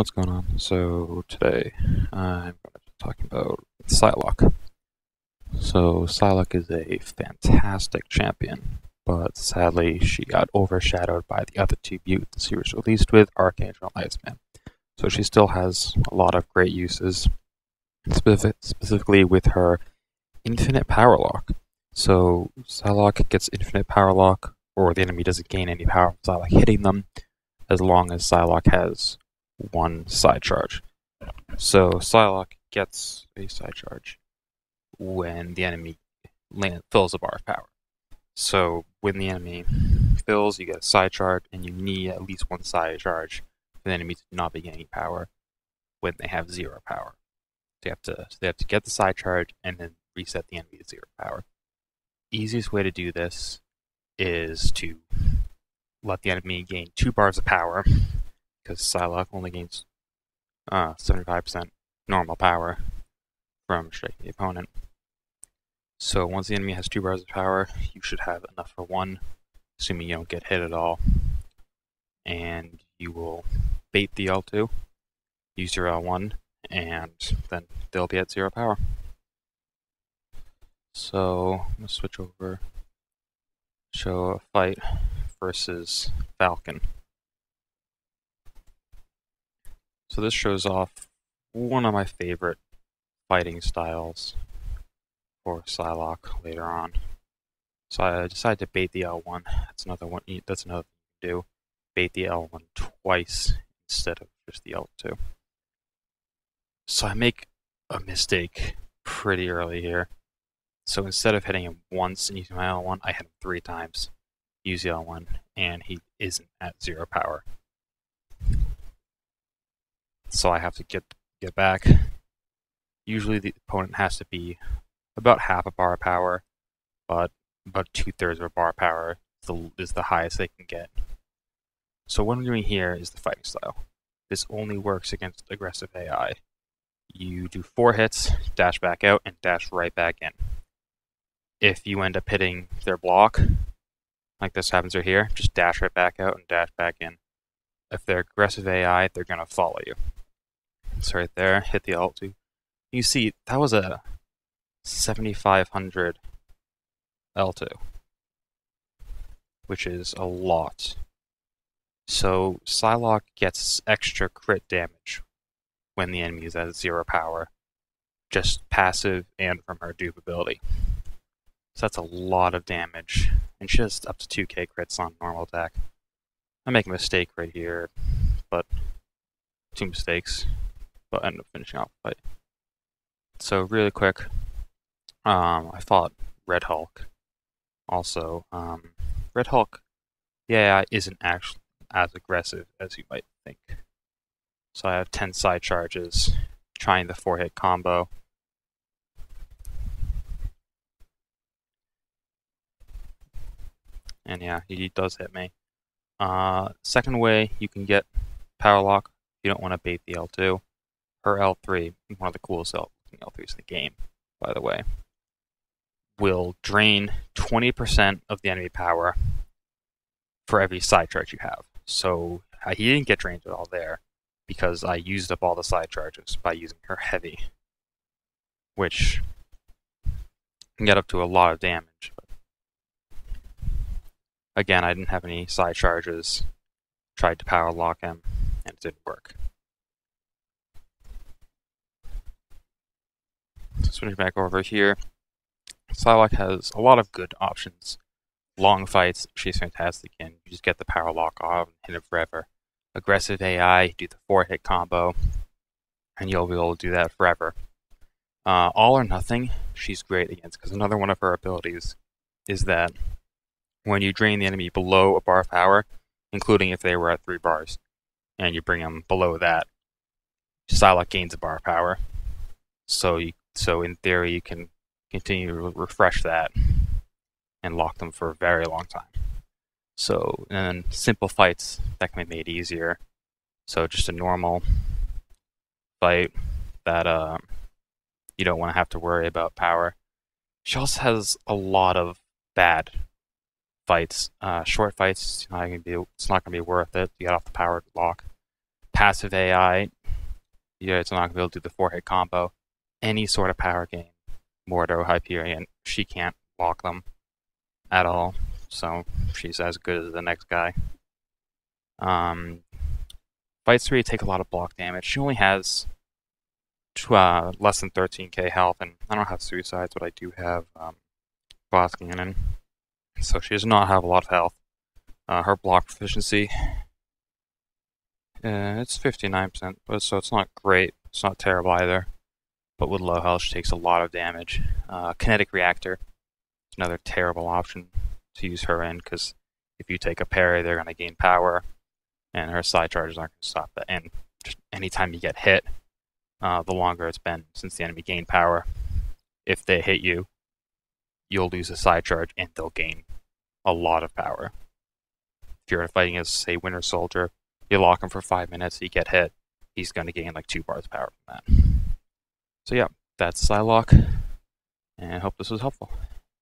What's going on? So today I'm going to be talking about Psylocke. So Psylocke is a fantastic champion, but sadly she got overshadowed by the other two mutants she was released with, Archangel and Iceman. So she still has a lot of great uses, specific, specifically with her infinite power lock. So Psylocke gets infinite power lock, or the enemy doesn't gain any power from Psylocke hitting them, as long as Psylocke has one psi charge. So Psylocke gets a psi charge when the enemy land, fills a bar of power. So when the enemy fills, you get a psi charge, and you need at least one psi charge for the enemy to not be gaining power when they have zero power. So you have to so they have to get the psi charge and then reset the enemy to zero power. Easiest way to do this is to let the enemy gain two bars of power because Psylocke only gains uh, 75% normal power from striking the opponent. So once the enemy has two bars of power, you should have enough for one, assuming you don't get hit at all. And you will bait the L2, use your L1, and then they'll be at zero power. So I'm going to switch over, show a fight versus Falcon. So this shows off one of my favorite fighting styles for Psylocke later on. So I decided to bait the L1. That's another one. That's another thing to do. Bait the L1 twice instead of just the L2. So I make a mistake pretty early here. So instead of hitting him once and using my L1, I hit him three times. Use the L1, and he isn't at zero power so I have to get get back. Usually the opponent has to be about half a bar of power, but about two thirds of a bar power is the, is the highest they can get. So what I'm doing here is the fighting style. This only works against aggressive AI. You do four hits, dash back out, and dash right back in. If you end up hitting their block, like this happens right here, just dash right back out and dash back in. If they're aggressive AI, they're going to follow you. It's right there. Hit the alt. You see, that was a 7500 L2, which is a lot. So Psylocke gets extra crit damage when the enemy is at zero power, just passive and from her dupe ability. So that's a lot of damage, and she has up to 2k crits on normal attack. I make a mistake right here, but two mistakes but end up finishing off the fight. So really quick, um, I fought Red Hulk. Also, um, Red Hulk, yeah, isn't actually as aggressive as you might think. So I have 10 psi charges, trying the 4-hit combo. And yeah, he does hit me. Uh, second way you can get power lock, you don't want to bait the L2 her L3, one of the coolest L3s in the game, by the way, will drain 20% of the enemy power for every psi charge you have. So he didn't get drained at all there because I used up all the psi charges by using her heavy, which can get up to a lot of damage. But again, I didn't have any psi charges. Tried to power lock him, and it didn't work. Switching back over here, Psylocke has a lot of good options. Long fights, she's fantastic in. You just get the power lock off and hit it forever. Aggressive AI, do the four hit combo, and you'll be able to do that forever. Uh, all or nothing, she's great against, because another one of her abilities is that when you drain the enemy below a bar of power, including if they were at three bars, and you bring them below that, Psylocke gains a bar of power. So you so in theory, you can continue to refresh that and lock them for a very long time. So, and then simple fights that can be made easier. So just a normal fight that uh, you don't want to have to worry about power. She also has a lot of bad fights. Uh, short fights, it's not gonna be it's not gonna be worth it. You get off the power lock. passive AI, yeah, it's not going to be able to do the four hit combo. Any sort of power game, Mortar, Hyperion, she can't block them at all. So she's as good as the next guy. Um, fights three take a lot of block damage. She only has uh, less than 13k health, and I don't have suicides, but I do have um, Glass Cannon. So she does not have a lot of health. Uh, her block proficiency, uh, it's 59%, but so it's not great. It's not terrible either. But with low health, she takes a lot of damage. Uh, kinetic Reactor is another terrible option to use her in, because if you take a parry, they're going to gain power, and her psi charges aren't going to stop that. And just anytime you get hit, uh, the longer it's been since the enemy gained power, if they hit you, you'll lose a psi charge and they'll gain a lot of power. If you're fighting as, say, Winter Soldier, you lock him for five minutes, you get hit, he's going to gain like two bars of power from that. So, yeah, that's Psylocke, and I hope this was helpful.